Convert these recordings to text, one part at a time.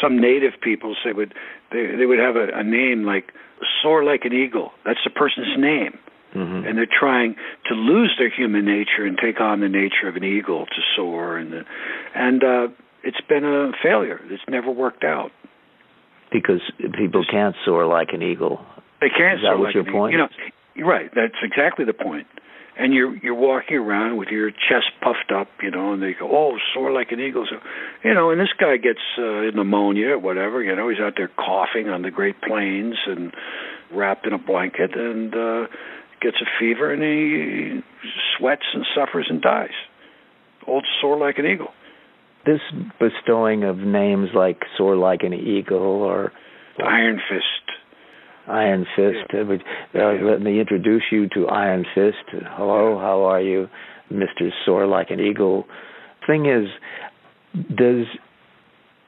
some native peoples they would they they would have a, a name like soar like an eagle. That's the person's name. Mm-hmm. And they're trying to lose their human nature and take on the nature of an eagle to soar, and the, and uh, it's been a failure. It's never worked out. Because people can't soar like an eagle. They can't Is that soar what like your point? You know, you're right. That's exactly the point. And you're you're walking around with your chest puffed up, you know, and they go, "Oh, soar like an eagle." So, you know, and this guy gets uh, pneumonia or whatever. You know, he's out there coughing on the Great Plains and wrapped in a blanket, and uh, gets a fever, and he sweats and suffers and dies. Old soar like an eagle. This bestowing of names like soar like an eagle or Iron Fist. Iron Fist. Uh, but, uh, Let me introduce you to Iron Fist. Hello, how are you, Mister Soar like an eagle? Thing is, does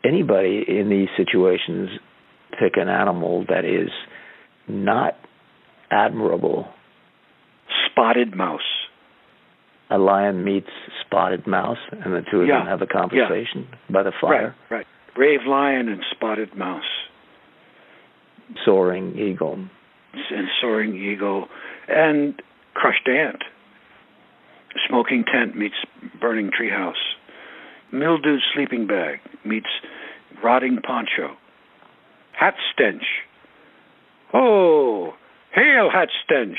anybody in these situations pick an animal that is not admirable? Spotted mouse. A lion meets spotted mouse, and the two of Yeah, them have a conversation by the fire. Right, right. Brave lion and spotted mouse. Soaring eagle. and soaring eagle and crushed ant. Smoking tent meets burning treehouse. Mildewed sleeping bag meets rotting poncho. Hat stench. Oh, hail hat stench.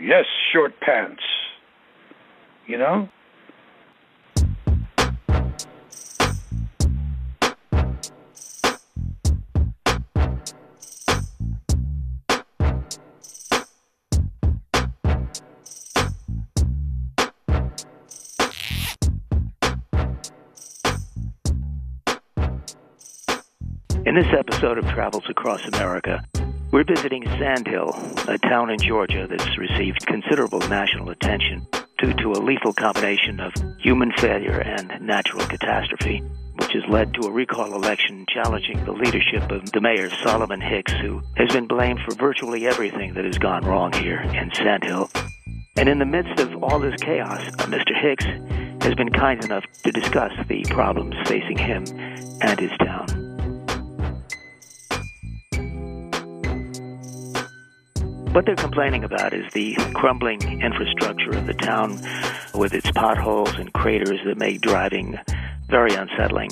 Yes, short pants. You know? In this episode of Travels Across America, we're visiting Sandhill, a town in Georgia that's received considerable national attention due to a lethal combination of human failure and natural catastrophe, which has led to a recall election challenging the leadership of the mayor, Solomon Hicks, who has been blamed for virtually everything that has gone wrong here in Sandhill. And in the midst of all this chaos, uh, Mr. Hicks has been kind enough to discuss the problems facing him and his town. What they're complaining about is the crumbling infrastructure of the town with its potholes and craters that make driving very unsettling.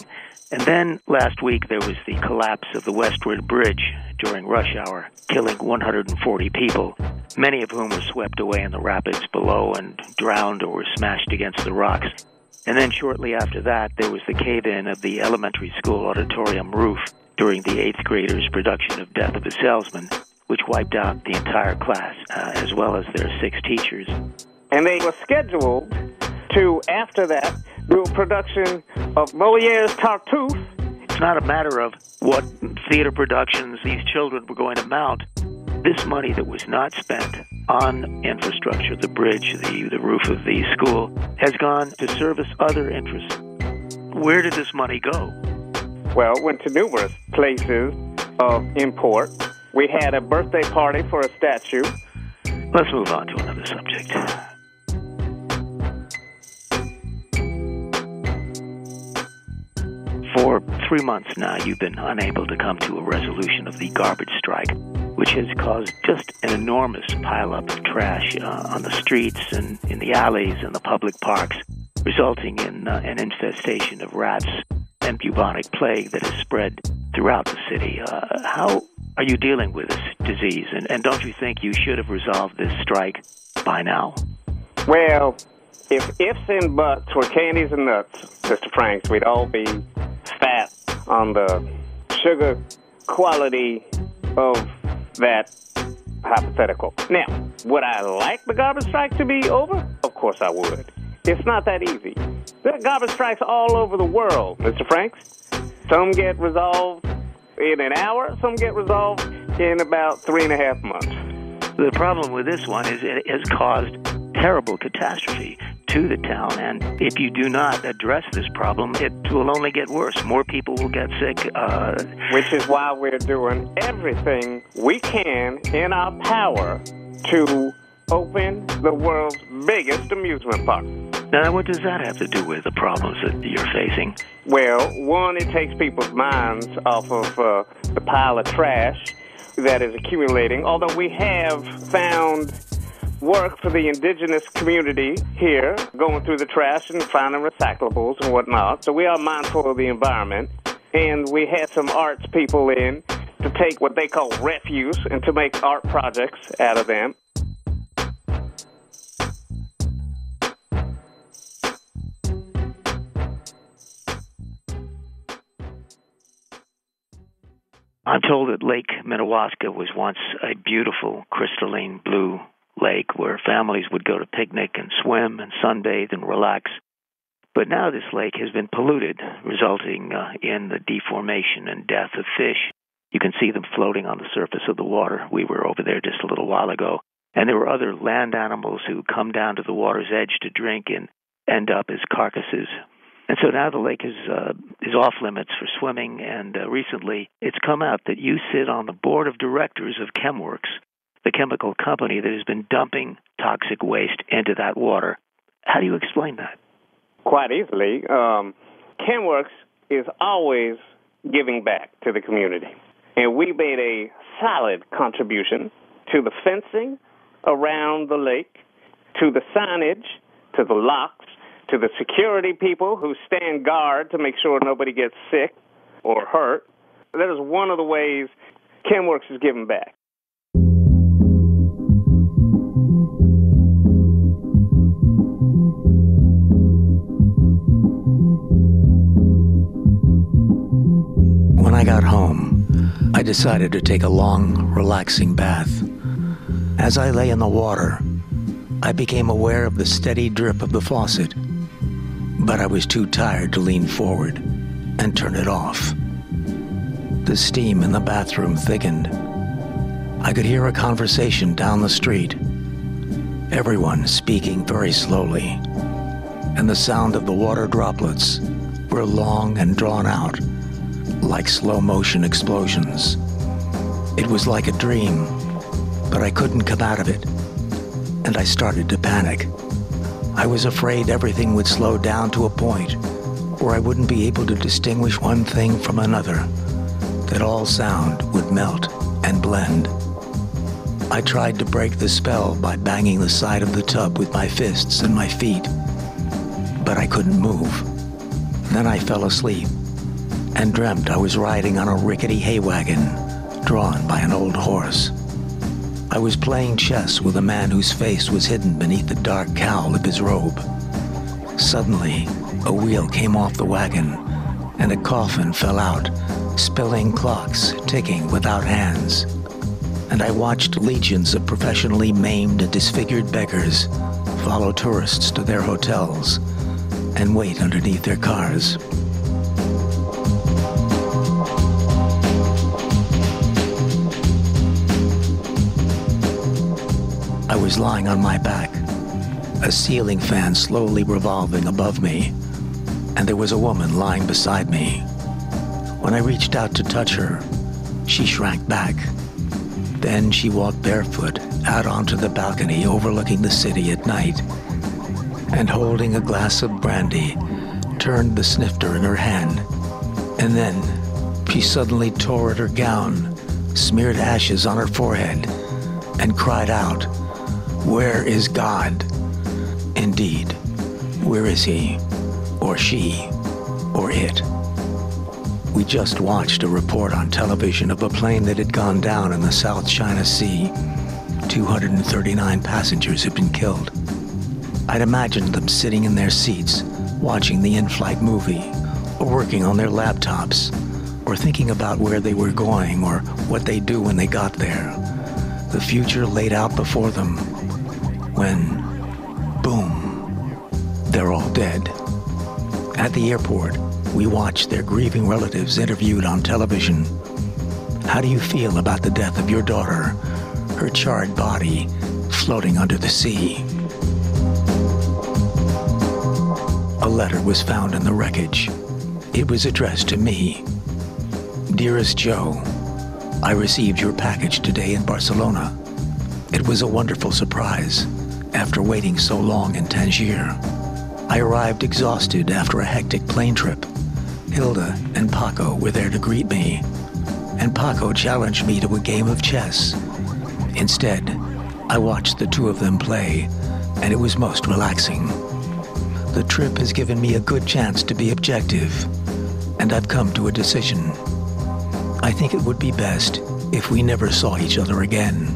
And then last week there was the collapse of the Westward Bridge during rush hour, killing 140 people, many of whom were swept away in the rapids below and drowned or were smashed against the rocks. And then shortly after that, there was the cave in of the elementary school auditorium roof during the eighth graders' production of Death of a Salesman, which wiped out the entire class, uh, as well as their six teachers. and they were scheduled to, after that, do a production of Moliere's Tartuffe. It's not a matter of what theater productions these children were going to mount. This money that was not spent on infrastructure, the bridge, the, the roof of the school, has gone to service other interests. Where did this money go? Well, went to numerous places of import. We had a birthday party for a statue. Let's move on to another subject. For three months now, you've been unable to come to a resolution of the garbage strike, which has caused just an enormous pileup of trash uh, on the streets and in the alleys and the public parks, resulting in uh, an infestation of rats and bubonic plague that has spread throughout the city. Uh, how are you dealing with this disease? And, and don't you think you should have resolved this strike by now? Well, if ifs and buts were candies and nuts, Mr. Franks, we'd all be fat on the sugar quality of that hypothetical. Now, would I like the garbage strike to be over? Of course I would. It's not that easy. There are garbage strikes all over the world, Mr. Franks. Some get resolved in an hour, some get resolved in about three and a half months. The problem with this one is it has caused terrible catastrophe to the town, and if you do not address this problem, it will only get worse. More people will get sick. Uh, which is why we're doing everything we can in our power to open the world's biggest amusement park. Now, what does that have to do with the problems that you're facing? Well, one, it takes people's minds off of uh, the pile of trash that is accumulating. Although we have found work for the indigenous community here, going through the trash and finding recyclables and whatnot. So we are mindful of the environment. And we had some arts people in to take what they call refuse and to make art projects out of them. I'm told that Lake Minnewaska was once a beautiful crystalline blue lake where families would go to picnic and swim and sunbathe and relax. But now this lake has been polluted, resulting uh, in the deformation and death of fish. You can see them floating on the surface of the water. We were over there just a little while ago. And there were other land animals who come down to the water's edge to drink and end up as carcasses and so now the lake is uh, is off limits for swimming. And uh, recently, it's come out that you sit on the board of directors of ChemWorks, the chemical company that has been dumping toxic waste into that water. How do you explain that? Quite easily. Um, ChemWorks is always giving back to the community, and we made a solid contribution to the fencing around the lake, to the signage, to the locks, to the security people who stand guard to make sure nobody gets sick or hurt. That is one of the ways ChemWorks is giving back. When I got home, I decided to take a long, relaxing bath. As I lay in the water, I became aware of the steady drip of the faucet but I was too tired to lean forward and turn it off. The steam in the bathroom thickened. I could hear a conversation down the street, everyone speaking very slowly, and the sound of the water droplets were long and drawn out, like slow motion explosions. It was like a dream, but I couldn't come out of it, and I started to panic. I was afraid everything would slow down to a point where I wouldn't be able to distinguish one thing from another, that all sound would melt and blend. I tried to break the spell by banging the side of the tub with my fists and my feet, but I couldn't move. Then I fell asleep and dreamt I was riding on a rickety hay wagon drawn by an old horse. I was playing chess with a man whose face was hidden beneath the dark cowl of his robe. Suddenly, a wheel came off the wagon, and a coffin fell out, spilling clocks ticking without hands. And I watched legions of professionally maimed and disfigured beggars follow tourists to their hotels and wait underneath their cars. Was lying on my back, a ceiling fan slowly revolving above me, and there was a woman lying beside me. When I reached out to touch her, she shrank back. Then she walked barefoot out onto the balcony overlooking the city at night, and holding a glass of brandy, turned the snifter in her hand. And then she suddenly tore at her gown, smeared ashes on her forehead, and cried out, where is God? Indeed, where is he, or she, or it? We just watched a report on television of a plane that had gone down in the South China Sea. 239 passengers had been killed. I'd imagined them sitting in their seats, watching the in flight movie, or working on their laptops, or thinking about where they were going or what they'd do when they got there. The future laid out before them when, boom, they're all dead. At the airport, we watch their grieving relatives interviewed on television. How do you feel about the death of your daughter, her charred body floating under the sea? A letter was found in the wreckage. It was addressed to me. Dearest Joe, I received your package today in Barcelona. It was a wonderful surprise after waiting so long in Tangier. I arrived exhausted after a hectic plane trip. Hilda and Paco were there to greet me, and Paco challenged me to a game of chess. Instead, I watched the two of them play, and it was most relaxing. The trip has given me a good chance to be objective, and I've come to a decision. I think it would be best if we never saw each other again.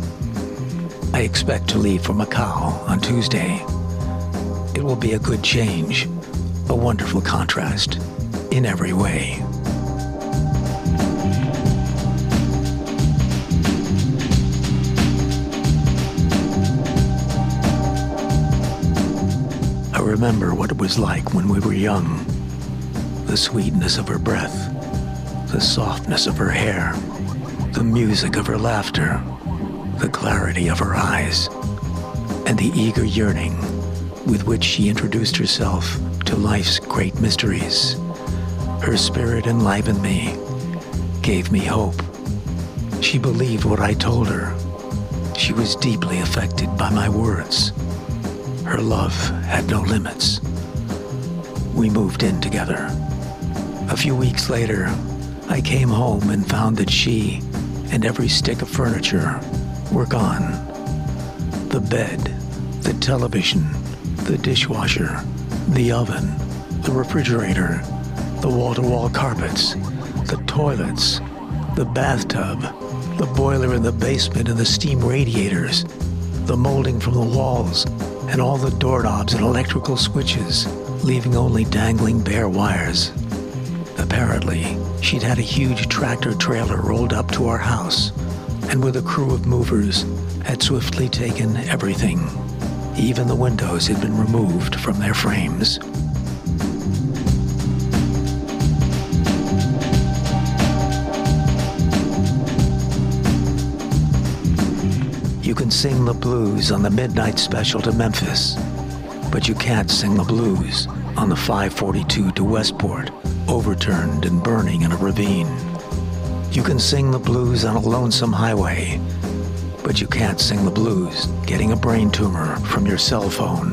I expect to leave for Macau on Tuesday. It will be a good change, a wonderful contrast in every way. I remember what it was like when we were young the sweetness of her breath, the softness of her hair, the music of her laughter the clarity of her eyes, and the eager yearning with which she introduced herself to life's great mysteries. Her spirit enlivened me, gave me hope. She believed what I told her. She was deeply affected by my words. Her love had no limits. We moved in together. A few weeks later, I came home and found that she and every stick of furniture were gone. The bed, the television, the dishwasher, the oven, the refrigerator, the wall to wall carpets, the toilets, the bathtub, the boiler in the basement and the steam radiators, the molding from the walls, and all the doorknobs and electrical switches, leaving only dangling bare wires. Apparently, she'd had a huge tractor trailer rolled up to our house and with a crew of movers had swiftly taken everything. Even the windows had been removed from their frames. You can sing the blues on the midnight special to Memphis, but you can't sing the blues on the 542 to Westport, overturned and burning in a ravine. You can sing the blues on a lonesome highway, but you can't sing the blues getting a brain tumor from your cell phone.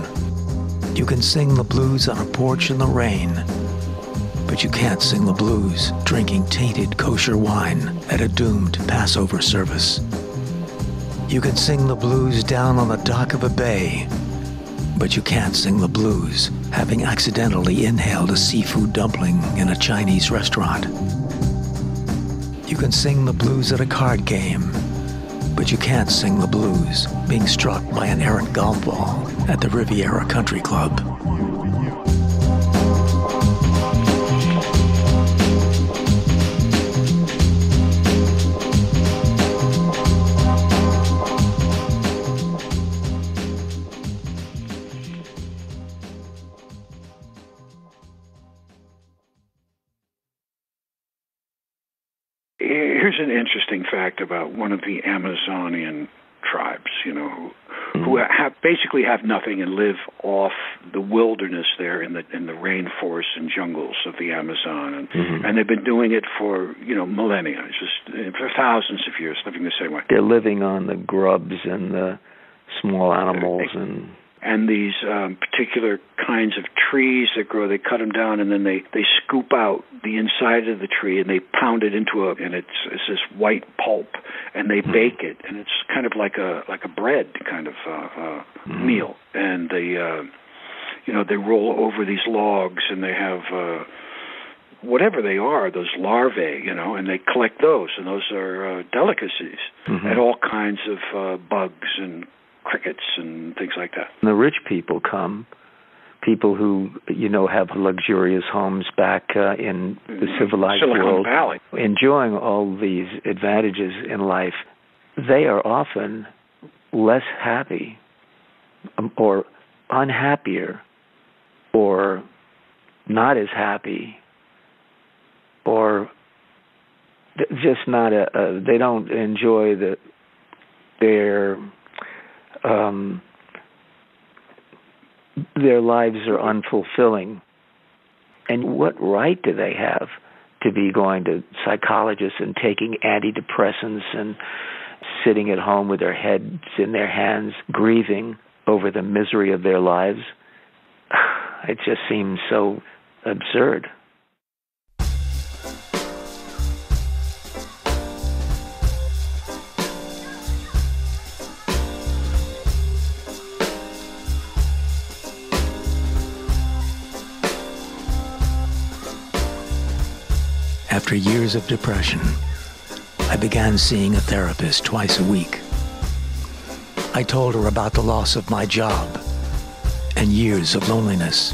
You can sing the blues on a porch in the rain, but you can't sing the blues drinking tainted kosher wine at a doomed Passover service. You can sing the blues down on the dock of a bay, but you can't sing the blues having accidentally inhaled a seafood dumpling in a Chinese restaurant. You can sing the blues at a card game, but you can't sing the blues being struck by an errant golf ball at the Riviera Country Club. Here's an interesting fact about one of the Amazonian tribes, you know, who, mm-hmm. who have basically have nothing and live off the wilderness there in the in the rainforests and jungles of the Amazon, and mm-hmm. and they've been doing it for you know millennia, just for thousands of years, living the same way. They're living on the grubs and the small animals and and these um, particular kinds of trees that grow. They cut them down and then they they scoop out the inside of the tree and they pound it into a and it's it's this white pulp and they mm. bake it and it's kind of like a like a bread kind of uh, uh, mm. meal and they uh, you know they roll over these logs and they have. Uh, whatever they are, those larvae, you know, and they collect those, and those are uh, delicacies, mm-hmm. and all kinds of uh, bugs and crickets and things like that. The rich people come, people who you know have luxurious homes back uh, in the mm-hmm. civilized Silicon world, Valley. enjoying all these advantages in life. They are often less happy, um, or unhappier, or not as happy, or just not a, a they don't enjoy the their um, their lives are unfulfilling. And what right do they have to be going to psychologists and taking antidepressants and sitting at home with their heads in their hands, grieving over the misery of their lives? it just seems so absurd. After years of depression, I began seeing a therapist twice a week. I told her about the loss of my job and years of loneliness.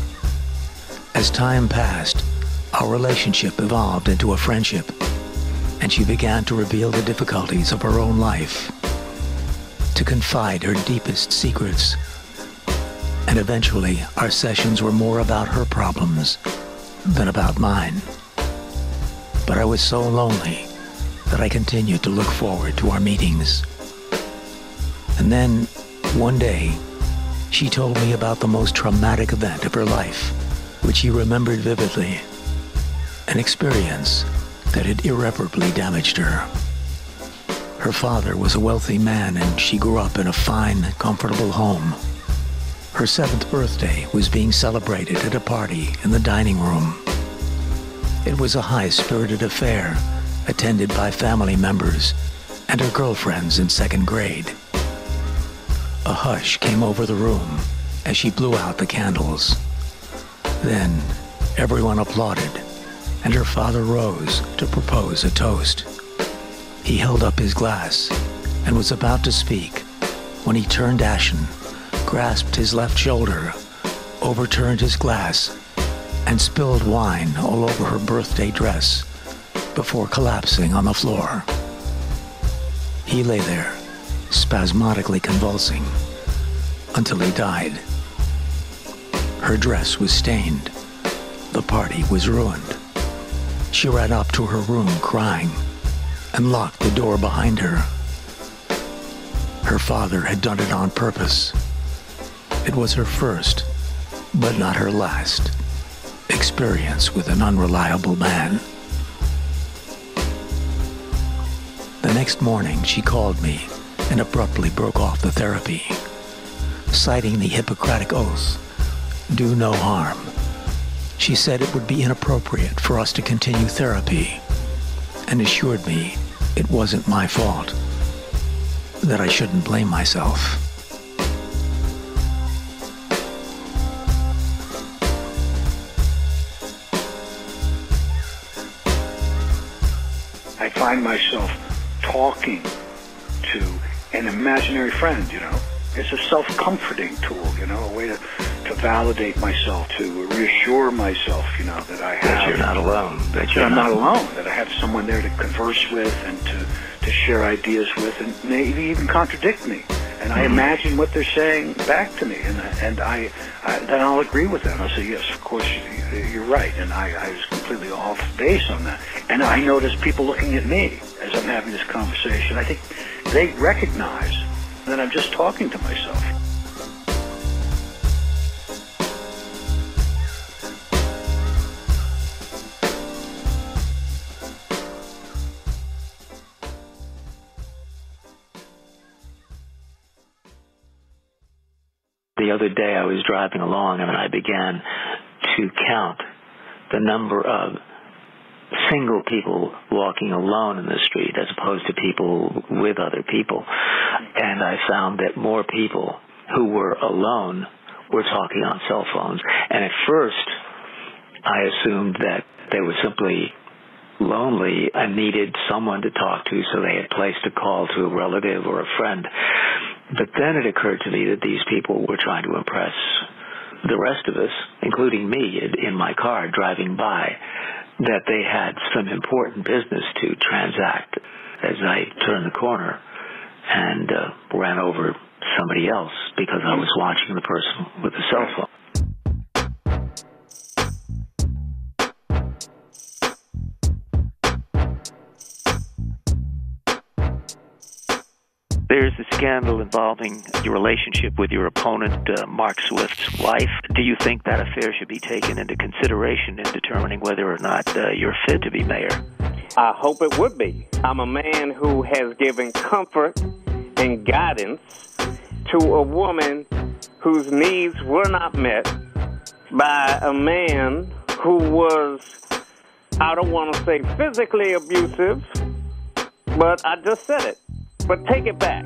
As time passed, our relationship evolved into a friendship, and she began to reveal the difficulties of her own life, to confide her deepest secrets. And eventually, our sessions were more about her problems than about mine. But I was so lonely that I continued to look forward to our meetings. And then, one day, she told me about the most traumatic event of her life, which she remembered vividly. An experience that had irreparably damaged her. Her father was a wealthy man and she grew up in a fine, comfortable home. Her seventh birthday was being celebrated at a party in the dining room. It was a high-spirited affair attended by family members and her girlfriends in second grade. A hush came over the room as she blew out the candles. Then everyone applauded and her father rose to propose a toast. He held up his glass and was about to speak when he turned ashen, grasped his left shoulder, overturned his glass, and spilled wine all over her birthday dress before collapsing on the floor. He lay there, spasmodically convulsing, until he died. Her dress was stained. The party was ruined. She ran up to her room crying and locked the door behind her. Her father had done it on purpose. It was her first, but not her last experience with an unreliable man. The next morning, she called me and abruptly broke off the therapy, citing the Hippocratic Oath do no harm. She said it would be inappropriate for us to continue therapy and assured me it wasn't my fault, that I shouldn't blame myself. Find myself talking to an imaginary friend, you know. It's a self-comforting tool, you know, a way to, to validate myself, to reassure myself, you know, that I have. That you're not alone. That, that I'm not, not alone. That I have someone there to converse with and to, to share ideas with, and maybe even contradict me. And I imagine what they're saying back to me, and and I, I then I'll agree with them. I'll say, yes, of course, you're right, and I, I was completely off base on that. And I notice people looking at me as I'm having this conversation. I think they recognize that I'm just talking to myself. Day I was driving along and I began to count the number of single people walking alone in the street as opposed to people with other people. And I found that more people who were alone were talking on cell phones. And at first, I assumed that they were simply lonely and needed someone to talk to, so they had placed a call to a relative or a friend. But then it occurred to me that these people were trying to impress the rest of us, including me in my car driving by, that they had some important business to transact as I turned the corner and uh, ran over somebody else because I was watching the person with the cell phone. There's a scandal involving your relationship with your opponent, uh, Mark Swift's wife. Do you think that affair should be taken into consideration in determining whether or not uh, you're fit to be mayor? I hope it would be. I'm a man who has given comfort and guidance to a woman whose needs were not met by a man who was, I don't want to say physically abusive, but I just said it. But take it back.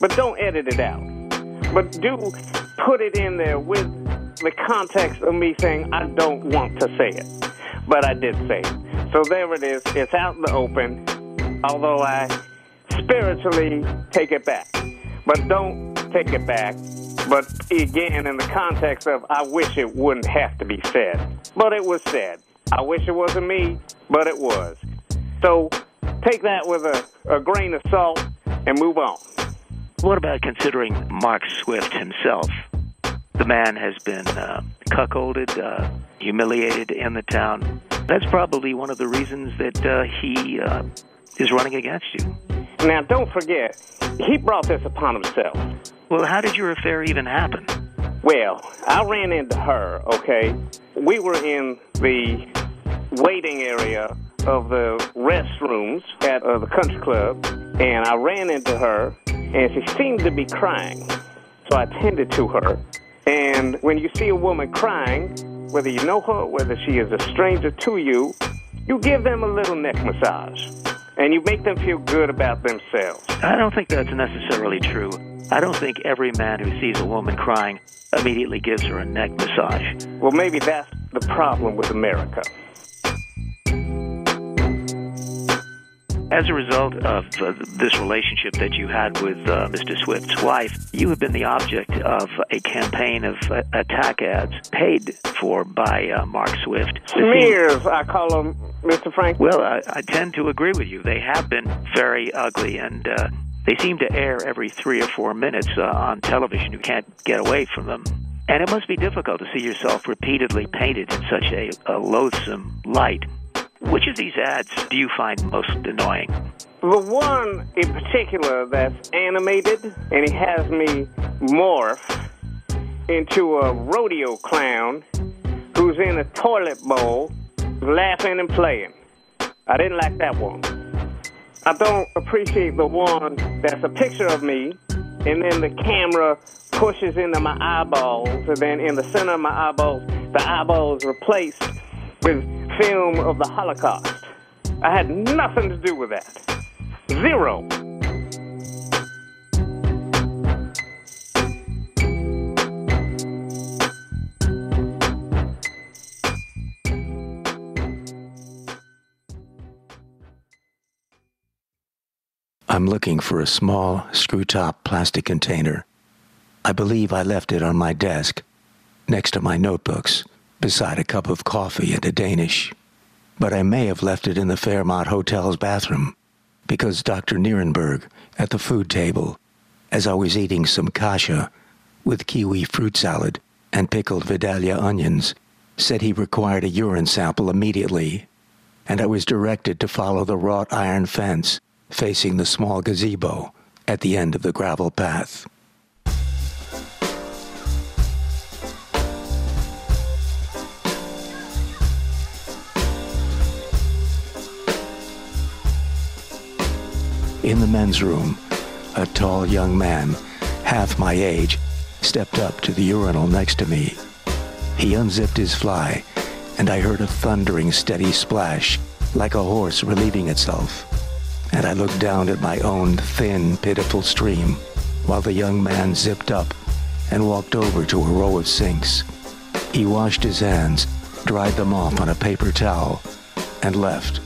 But don't edit it out. But do put it in there with the context of me saying I don't want to say it. But I did say it. So there it is. It's out in the open. Although I spiritually take it back. But don't take it back. But again, in the context of I wish it wouldn't have to be said. But it was said. I wish it wasn't me, but it was. So take that with a, a grain of salt and move on. What about considering Mark Swift himself? The man has been uh, cuckolded, uh, humiliated in the town. That's probably one of the reasons that uh, he uh, is running against you. Now, don't forget, he brought this upon himself. Well, how did your affair even happen? Well, I ran into her, okay? We were in the waiting area of the restrooms at uh, the country club, and I ran into her, and she seemed to be crying. So I tended to her. And when you see a woman crying, whether you know her, whether she is a stranger to you, you give them a little neck massage and you make them feel good about themselves. I don't think that's necessarily true. I don't think every man who sees a woman crying immediately gives her a neck massage. Well, maybe that's the problem with America. As a result of uh, this relationship that you had with uh, Mr. Swift's wife, you have been the object of a campaign of uh, attack ads paid for by uh, Mark Swift. Smears, I call them, Mr. Frank. Well, I, I, tend to agree with you. They have been very ugly, and uh, they seem to air every three or four minutes uh, on television. You can't get away from them. And it must be difficult to see yourself repeatedly painted in such a, a loathsome light. Which of these ads do you find most annoying? The one in particular that's animated and he has me morph into a rodeo clown who's in a toilet bowl laughing and playing. I didn't like that one. I don't appreciate the one that's a picture of me and then the camera pushes into my eyeballs and then in the center of my eyeballs, the eyeballs replaced with film of the Holocaust. I had nothing to do with that. Zero. I'm looking for a small, screw top plastic container. I believe I left it on my desk, next to my notebooks beside a cup of coffee and a Danish. But I may have left it in the Fairmont Hotel's bathroom because Dr. Nierenberg at the food table, as I was eating some kasha with kiwi fruit salad and pickled Vidalia onions, said he required a urine sample immediately, and I was directed to follow the wrought iron fence facing the small gazebo at the end of the gravel path. In the men's room, a tall young man, half my age, stepped up to the urinal next to me. He unzipped his fly, and I heard a thundering steady splash, like a horse relieving itself. And I looked down at my own thin, pitiful stream, while the young man zipped up and walked over to a row of sinks. He washed his hands, dried them off on a paper towel, and left.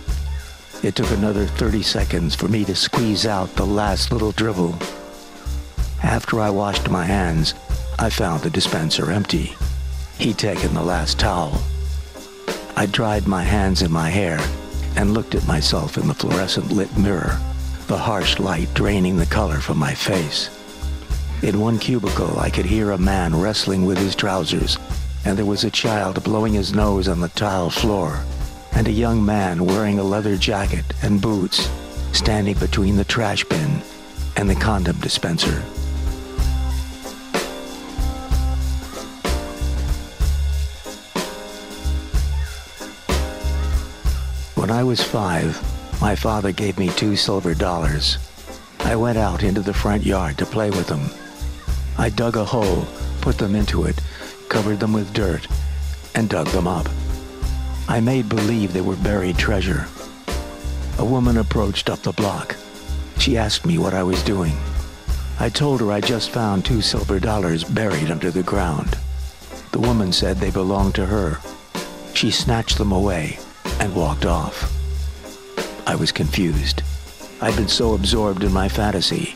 It took another 30 seconds for me to squeeze out the last little dribble. After I washed my hands, I found the dispenser empty. He'd taken the last towel. I dried my hands in my hair and looked at myself in the fluorescent lit mirror, the harsh light draining the color from my face. In one cubicle, I could hear a man wrestling with his trousers, and there was a child blowing his nose on the tile floor and a young man wearing a leather jacket and boots standing between the trash bin and the condom dispenser. When I was five, my father gave me two silver dollars. I went out into the front yard to play with them. I dug a hole, put them into it, covered them with dirt, and dug them up. I made believe they were buried treasure. A woman approached up the block. She asked me what I was doing. I told her I just found two silver dollars buried under the ground. The woman said they belonged to her. She snatched them away and walked off. I was confused. I'd been so absorbed in my fantasy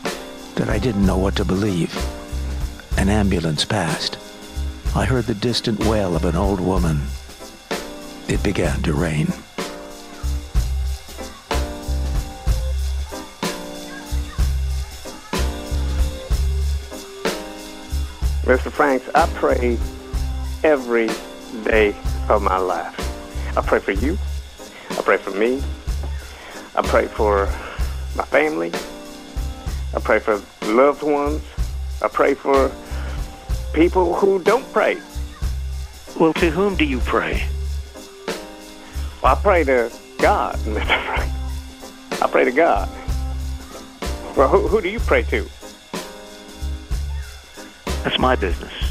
that I didn't know what to believe. An ambulance passed. I heard the distant wail of an old woman. It began to rain. Mr. Franks, I pray every day of my life. I pray for you. I pray for me. I pray for my family. I pray for loved ones. I pray for people who don't pray. Well, to whom do you pray? Well, I pray to God, Mr. Frank. I pray to God. Well, who, who do you pray to? That's my business.